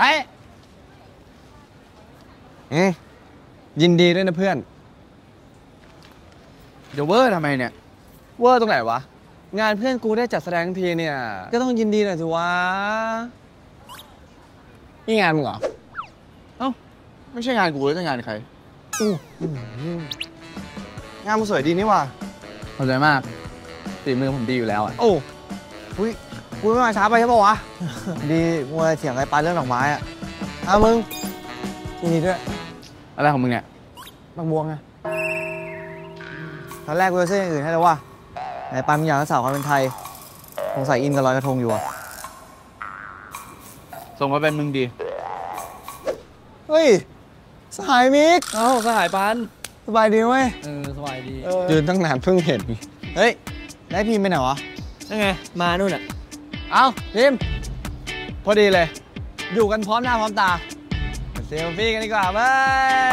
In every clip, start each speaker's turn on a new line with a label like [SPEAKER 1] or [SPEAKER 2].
[SPEAKER 1] ไอ้อืมยินดีด้วยนะเพื่อน
[SPEAKER 2] เดี๋ยวเวอร์ทำไมเนี่ย
[SPEAKER 1] เวอร์ตรงไหนวะ งานเพื่อนกูได้จัดแสดงทั้งทีเนี่ย ก็ต้องยินดีหน่อยสิวะ นี่งานมึงเหรอ
[SPEAKER 2] เอ้า ไม่ใช่งานกูแล้วจะงานใคร
[SPEAKER 1] งานมึงสวยดีนี่ว่ะ
[SPEAKER 2] ขอบใจมากฝีมือผมดีอยู่แล้วอะ
[SPEAKER 1] โอ้อุ้ย กูไม่มาช้าไปใช่ปะวะ ดีมัวเถียงไอ้ปานเรื่องดอกไม้อะอ้าวมึงยินดีด้วย
[SPEAKER 2] อะไรของมึงเนี่ย
[SPEAKER 1] บางบวงไงตอนแรกกูจะเส้นอย่างอื่นให้แล้วว่าไหนปานมีอย่างรักษาความเป็นไทยสงสัยอินกับลอยกระทงอยู่อะ
[SPEAKER 2] ส่งมาเป็นมึงดี
[SPEAKER 1] เฮ้ยสหายมิก
[SPEAKER 3] เอ้าสหายปัน
[SPEAKER 1] สบายดีไหม
[SPEAKER 3] เออสบายดี
[SPEAKER 1] ยืนตั้งนานเพิ่งเห็น เฮ้ย ได้พิมพ์ไปไหนวะ
[SPEAKER 3] ยังไง มานู่นอะ
[SPEAKER 1] เอ้าพิมพ์พอดีเลย อยู่กันพร้อมหน้าพร้อมตาเซลฟี่กันดีกว่าเว้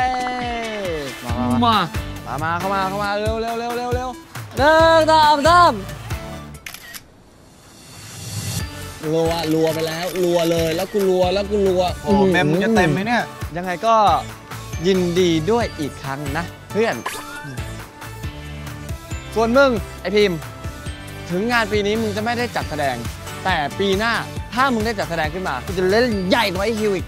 [SPEAKER 1] ยมา มา มา
[SPEAKER 3] มา
[SPEAKER 1] มามาเข้ามา เข้ามา เร็วเร็วเร็วเร็วเร็ว
[SPEAKER 3] เลิกตามตามรัวรัวไปแล้วรัวเลยแล้วกูรัวแล้วกูรัว
[SPEAKER 1] โอ้แมมมึงจะเต็มไหมเนี่ย ยังไงก็ยินดีด้วยอีกครั้งนะ เพื่อน ส่วนมึง ไอพิมพ์ ถึงงานปีนี้มึงจะไม่ได้จัดแสดง แต่ปีหน้าถ้ามึงได้จัดแสดงขึ้นมากูจะเล่นใหญ่กว่าไอฮิวอีก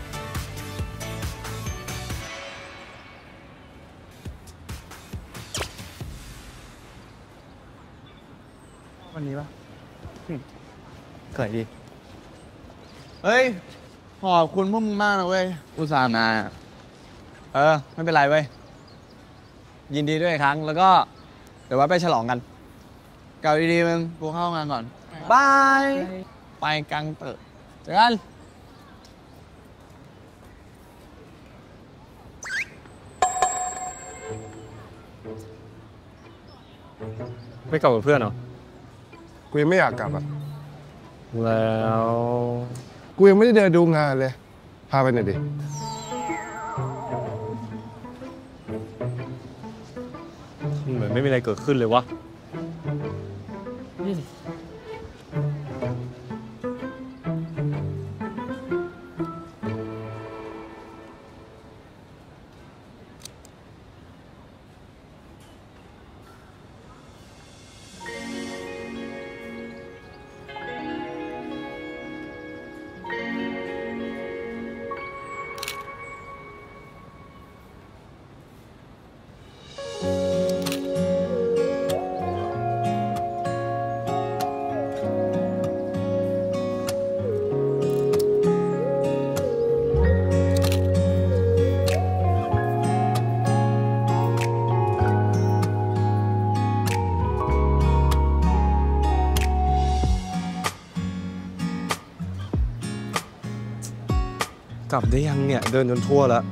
[SPEAKER 1] วันนี้ปะเคยดี
[SPEAKER 2] เฮ้ย ขอบคุณพวกมึงมากนะเว้ย อุตส่าห์มา
[SPEAKER 1] เออ ไม่เป็นไรเว้ย ยินดีด้วยอีกครั้ง แล้วก็ เดี๋ยวไว้ไปฉลองกัน
[SPEAKER 2] เก่าดีๆมึงกูเข้างานก่อน
[SPEAKER 1] บาย ไปกังเตอะเจอกัน
[SPEAKER 4] ไม่กลับกับเพื่อนเหรอ
[SPEAKER 5] กูยังไม่อยากกลับอะ
[SPEAKER 4] แล้ว
[SPEAKER 5] กูยังไม่ได้เดินดูงานเลย พาไปหน่อยดิ
[SPEAKER 4] เหมือนไม่มีอะไรเกิดขึ้นเลยวะ
[SPEAKER 5] กลับได้ยังเนี่ย เดินจนทั่วแล้ว